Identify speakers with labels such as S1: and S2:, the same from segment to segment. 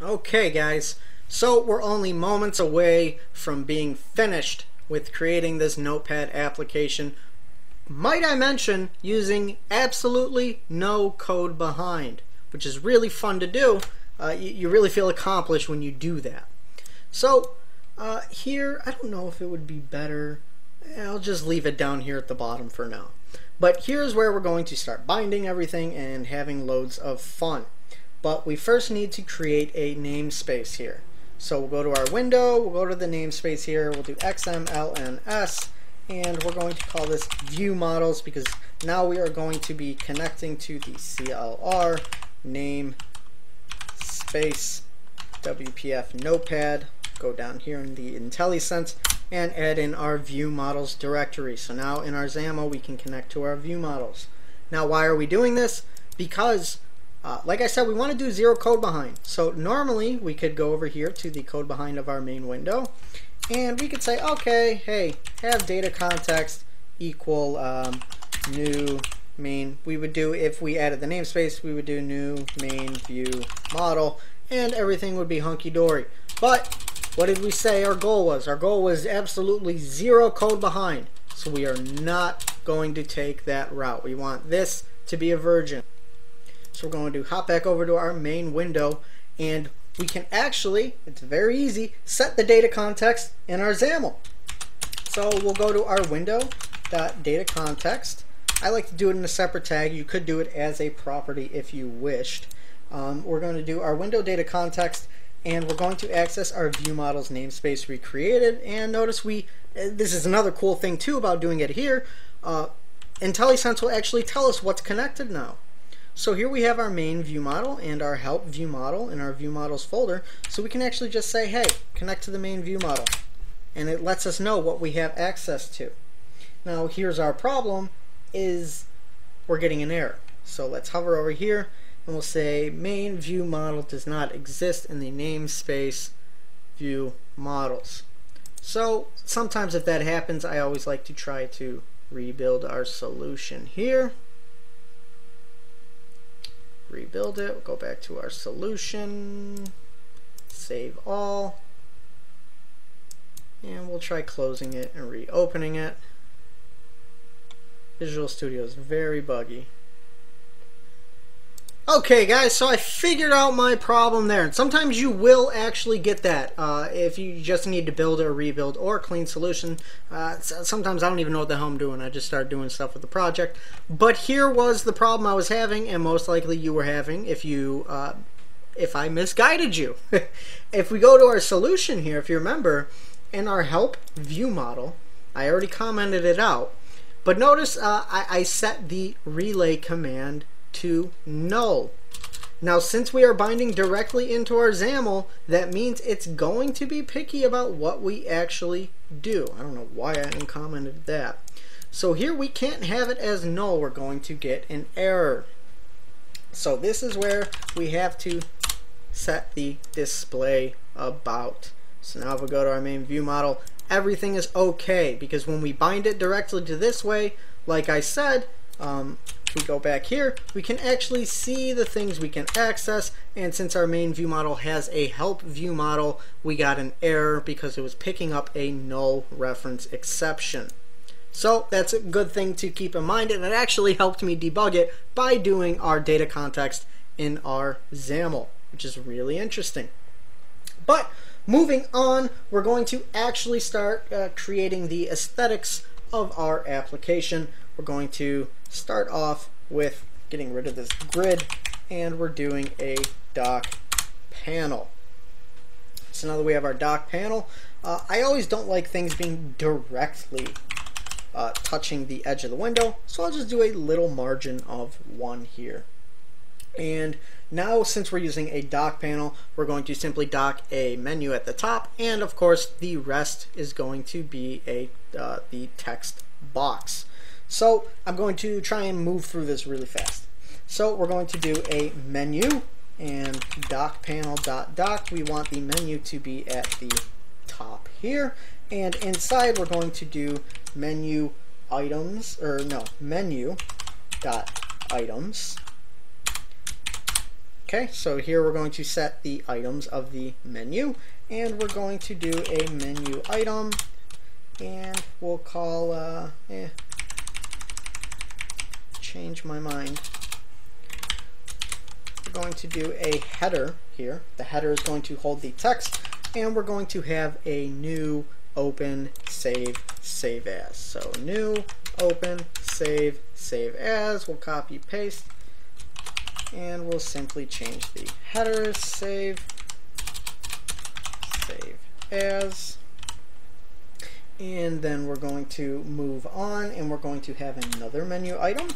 S1: Okay guys, so we're only moments away from being finished with creating this notepad application. Might I mention using absolutely no code behind, which is really fun to do. Uh, you, you, really feel accomplished when you do that. So uh, here, I don't know if it would be better. I'll just leave it down here at the bottom for now. But here's where we're going to start binding everything and having loads of fun. But we first need to create a namespace here. So we'll go to our window, we'll go to the namespace here, we'll do XMLNS, and we're going to call this view models because now we are going to be connecting to the CLR name space WPF notepad. Go down here in the IntelliSense and add in our view models directory. So now in our XAML we can connect to our view models. Now why are we doing this? Because uh, like I said, we want to do zero code behind. So normally we could go over here to the code behind of our main window and we could say, okay, hey, have data context equal um, new main. We would do, if we added the namespace, we would do new main view model and everything would be hunky-dory. But what did we say our goal was? Our goal was absolutely zero code behind. So we are not going to take that route. We want this to be a virgin. So we're going to hop back over to our main window and we can actually, it's very easy, set the data context in our XAML. So we'll go to our window data context. I like to do it in a separate tag. You could do it as a property if you wished. Um, we're going to do our window data context and we're going to access our view models namespace we created and notice we uh, this is another cool thing too about doing it here uh, IntelliSense will actually tell us what's connected now so here we have our main view model and our help view model in our view models folder. So we can actually just say, hey, connect to the main view model. And it lets us know what we have access to. Now here's our problem is we're getting an error. So let's hover over here and we'll say main view model does not exist in the namespace view models. So sometimes if that happens, I always like to try to rebuild our solution here rebuild it, go back to our solution, save all, and we'll try closing it and reopening it. Visual Studio is very buggy. Okay guys, so I figured out my problem there. And sometimes you will actually get that uh, if you just need to build or rebuild or clean solution. Uh, sometimes I don't even know what the hell I'm doing. I just start doing stuff with the project. But here was the problem I was having and most likely you were having if you uh, if I misguided you. if we go to our solution here, if you remember, in our help view model, I already commented it out. But notice uh, I, I set the relay command to null. Now, since we are binding directly into our XAML, that means it's going to be picky about what we actually do. I don't know why I uncommented that. So here we can't have it as null. We're going to get an error. So this is where we have to set the display about. So now if we go to our main view model, everything is okay because when we bind it directly to this way, like I said, um, if we go back here, we can actually see the things we can access, and since our main view model has a help view model, we got an error because it was picking up a null reference exception. So that's a good thing to keep in mind, and it actually helped me debug it by doing our data context in our XAML, which is really interesting. But moving on, we're going to actually start uh, creating the aesthetics of our application. We're going to start off with getting rid of this grid and we're doing a dock panel. So now that we have our dock panel, uh, I always don't like things being directly uh, touching the edge of the window, so I'll just do a little margin of one here. And now since we're using a dock panel, we're going to simply dock a menu at the top, and of course the rest is going to be a uh, the text box. So I'm going to try and move through this really fast. So we're going to do a menu and dock panel dot dock. We want the menu to be at the top here. And inside we're going to do menu items, or no, menu dot items Okay, so here we're going to set the items of the menu, and we're going to do a menu item, and we'll call, uh, eh, change my mind. We're going to do a header here. The header is going to hold the text, and we're going to have a new open save save as. So new open save save as. We'll copy paste and we'll simply change the header save save as and then we're going to move on and we're going to have another menu item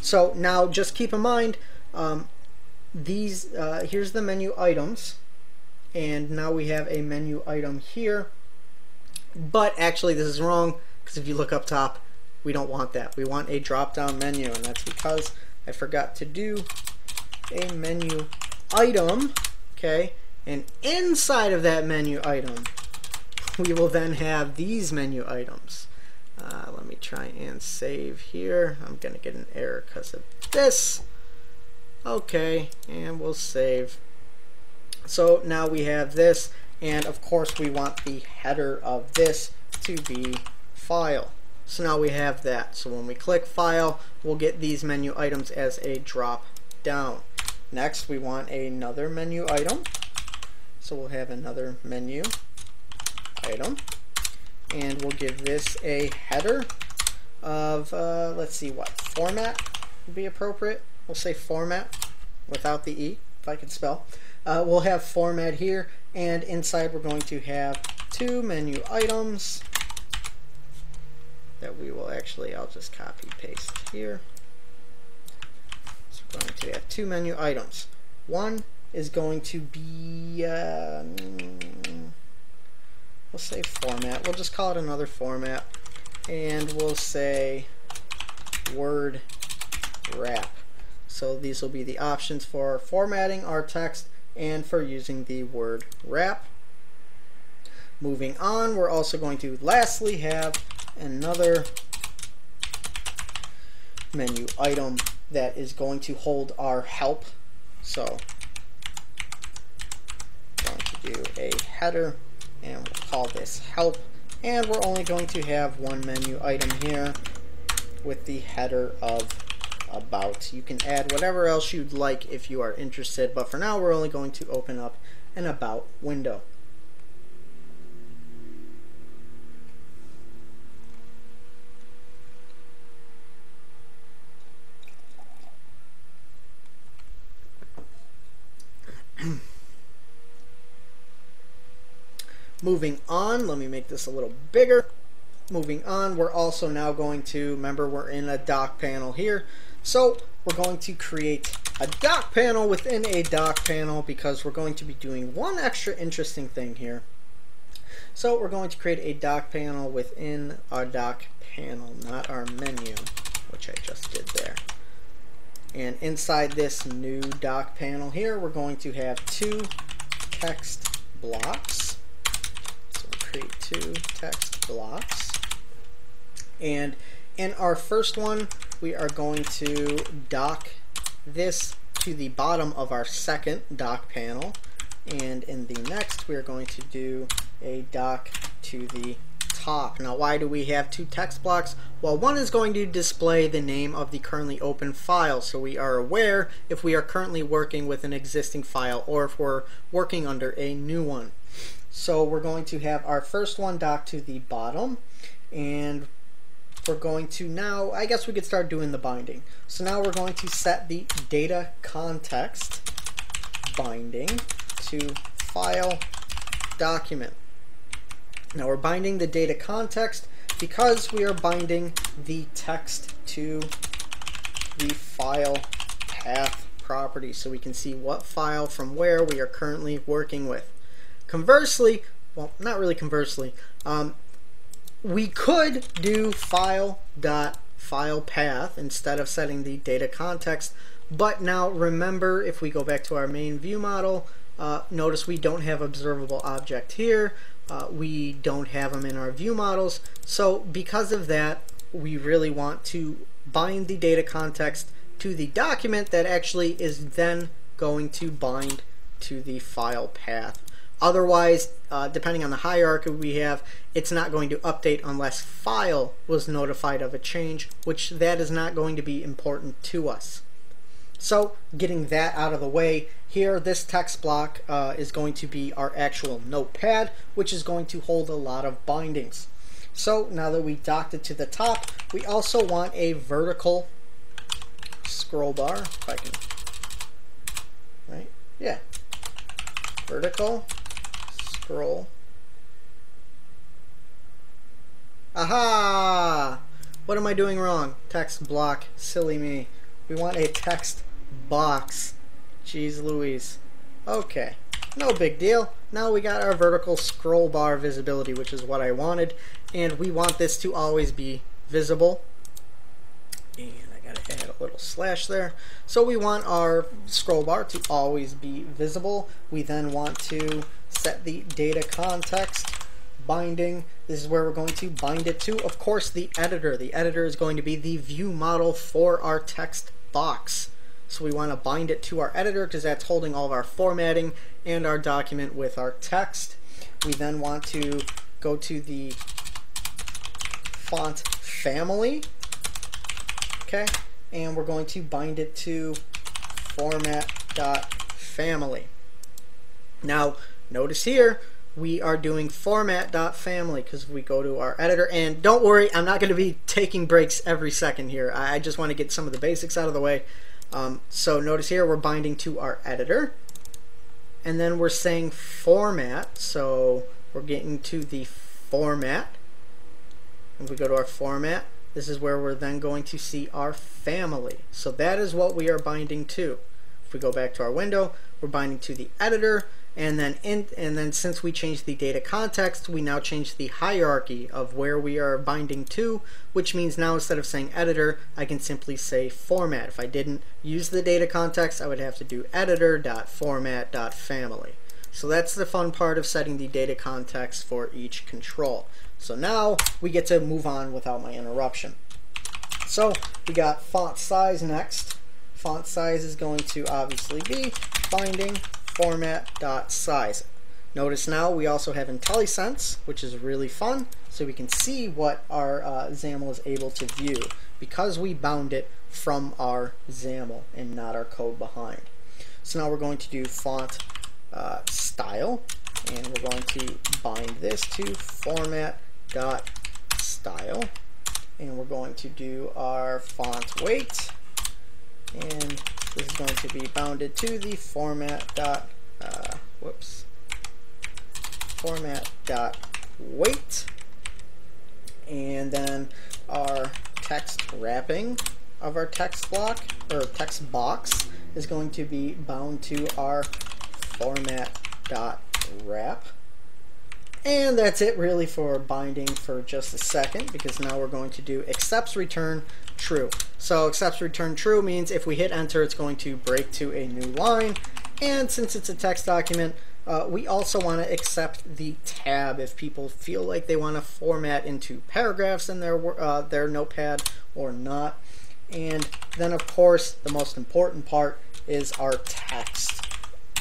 S1: so now just keep in mind um, these uh, here's the menu items and now we have a menu item here. But actually this is wrong because if you look up top we don't want that. We want a drop down menu and that's because I forgot to do a menu item, okay, and inside of that menu item, we will then have these menu items. Uh, let me try and save here. I'm going to get an error because of this. Okay, and we'll save. So now we have this, and of course we want the header of this to be file. So now we have that. So when we click file, we'll get these menu items as a drop down. Next, we want another menu item. So we'll have another menu item. And we'll give this a header of, uh, let's see what, format would be appropriate. We'll say format without the E, if I can spell. Uh, we'll have format here, and inside we're going to have two menu items that we will actually, I'll just copy paste here So we're going to have two menu items. One is going to be, uh, we'll say format. We'll just call it another format. And we'll say word wrap. So these will be the options for formatting our text and for using the word wrap. Moving on, we're also going to lastly have another menu item that is going to hold our help. So going to do a header and we'll call this help and we're only going to have one menu item here with the header of about. You can add whatever else you'd like if you are interested, but for now we're only going to open up an about window. Moving on, let me make this a little bigger. Moving on, we're also now going to, remember we're in a dock panel here, so we're going to create a dock panel within a dock panel because we're going to be doing one extra interesting thing here. So we're going to create a dock panel within our dock panel, not our menu, which I just did there. And inside this new dock panel here, we're going to have two text blocks create two text blocks. And in our first one, we are going to dock this to the bottom of our second dock panel. And in the next, we are going to do a dock to the top. Now, why do we have two text blocks? Well, one is going to display the name of the currently open file, so we are aware if we are currently working with an existing file or if we're working under a new one. So we're going to have our first one docked to the bottom and we're going to now, I guess we could start doing the binding. So now we're going to set the data context binding to file document. Now we're binding the data context because we are binding the text to the file path property so we can see what file from where we are currently working with. Conversely, well, not really conversely, um, we could do file dot file path instead of setting the data context. But now remember, if we go back to our main view model, uh, notice we don't have observable object here. Uh, we don't have them in our view models. So because of that, we really want to bind the data context to the document that actually is then going to bind to the file path. Otherwise, uh, depending on the hierarchy we have, it's not going to update unless file was notified of a change, which that is not going to be important to us. So getting that out of the way, here this text block uh, is going to be our actual notepad, which is going to hold a lot of bindings. So now that we docked it to the top, we also want a vertical scroll bar, if I can, right? Yeah. Vertical scroll. Aha! What am I doing wrong? Text block, silly me. We want a text box. Jeez Louise. Okay, no big deal. Now we got our vertical scroll bar visibility, which is what I wanted. And we want this to always be visible. And I gotta add a little slash there. So we want our scroll bar to always be visible. We then want to set the data context binding. This is where we're going to bind it to, of course, the editor. The editor is going to be the view model for our text box. So we want to bind it to our editor because that's holding all of our formatting and our document with our text. We then want to go to the font family, okay, and we're going to bind it to format.family. Now, notice here, we are doing format.family because we go to our editor. And don't worry, I'm not going to be taking breaks every second here. I just want to get some of the basics out of the way. Um, so notice here we're binding to our editor. And then we're saying format. So we're getting to the format. If we go to our format, this is where we're then going to see our family. So that is what we are binding to. If we go back to our window, we're binding to the editor and then in, and then since we changed the data context, we now change the hierarchy of where we are binding to, which means now instead of saying editor, I can simply say format. If I didn't use the data context, I would have to do editor.format.family. So that's the fun part of setting the data context for each control. So now we get to move on without my interruption. So we got font size next. Font size is going to obviously be binding format.size. Notice now we also have IntelliSense, which is really fun, so we can see what our uh, XAML is able to view because we bound it from our XAML and not our code behind. So now we're going to do font uh, style, and we're going to bind this to format.style, and we're going to do our font weight, and this is going to be bounded to the format dot uh, whoops. Format dot weight. And then our text wrapping of our text block or text box is going to be bound to our format dot wrap and that's it really for binding for just a second because now we're going to do accepts return true. So accepts return true means if we hit enter it's going to break to a new line. And since it's a text document uh, we also want to accept the tab. If people feel like they want to format into paragraphs in their uh, their notepad or not. And then of course the most important part is our text.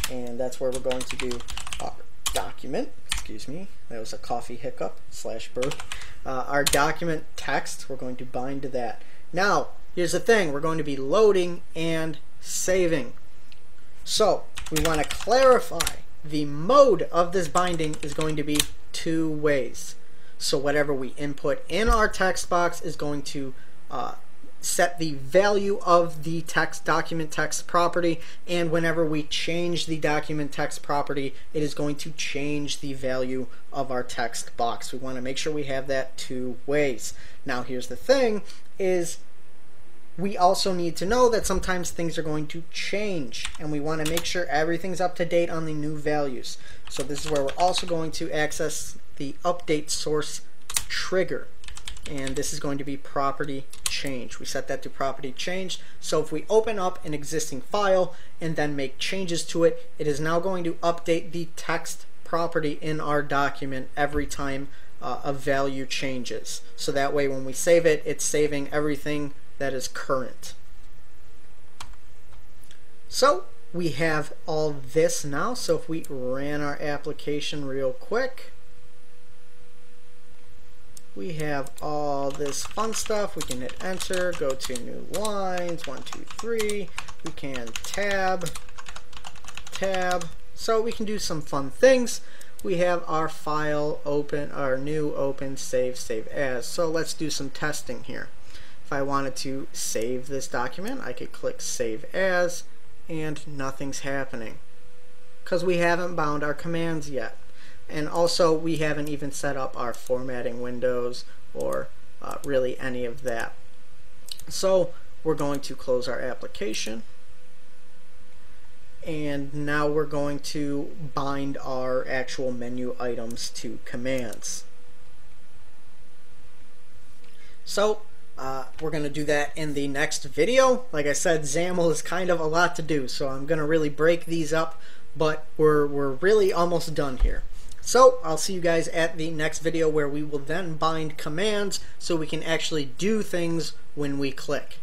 S1: And that's where we're going to do our document excuse me, that was a coffee hiccup slash burp. Uh, our document text, we're going to bind to that. Now, here's the thing, we're going to be loading and saving. So, we want to clarify the mode of this binding is going to be two ways. So whatever we input in our text box is going to uh, set the value of the text document text property and whenever we change the document text property it is going to change the value of our text box. We want to make sure we have that two ways. Now here's the thing is we also need to know that sometimes things are going to change and we want to make sure everything's up to date on the new values. So this is where we're also going to access the update source trigger and this is going to be property change. We set that to property change. So if we open up an existing file and then make changes to it, it is now going to update the text property in our document every time uh, a value changes. So that way when we save it, it's saving everything that is current. So we have all this now. So if we ran our application real quick, we have all this fun stuff. We can hit enter, go to new lines, one, two, three. We can tab, tab. So we can do some fun things. We have our file open, our new open, save, save as. So let's do some testing here. If I wanted to save this document, I could click save as and nothing's happening because we haven't bound our commands yet. And also we haven't even set up our formatting windows or uh, really any of that. So we're going to close our application and now we're going to bind our actual menu items to commands. So uh, we're going to do that in the next video. Like I said, XAML is kind of a lot to do, so I'm going to really break these up, but we're, we're really almost done here. So I'll see you guys at the next video where we will then bind commands so we can actually do things when we click.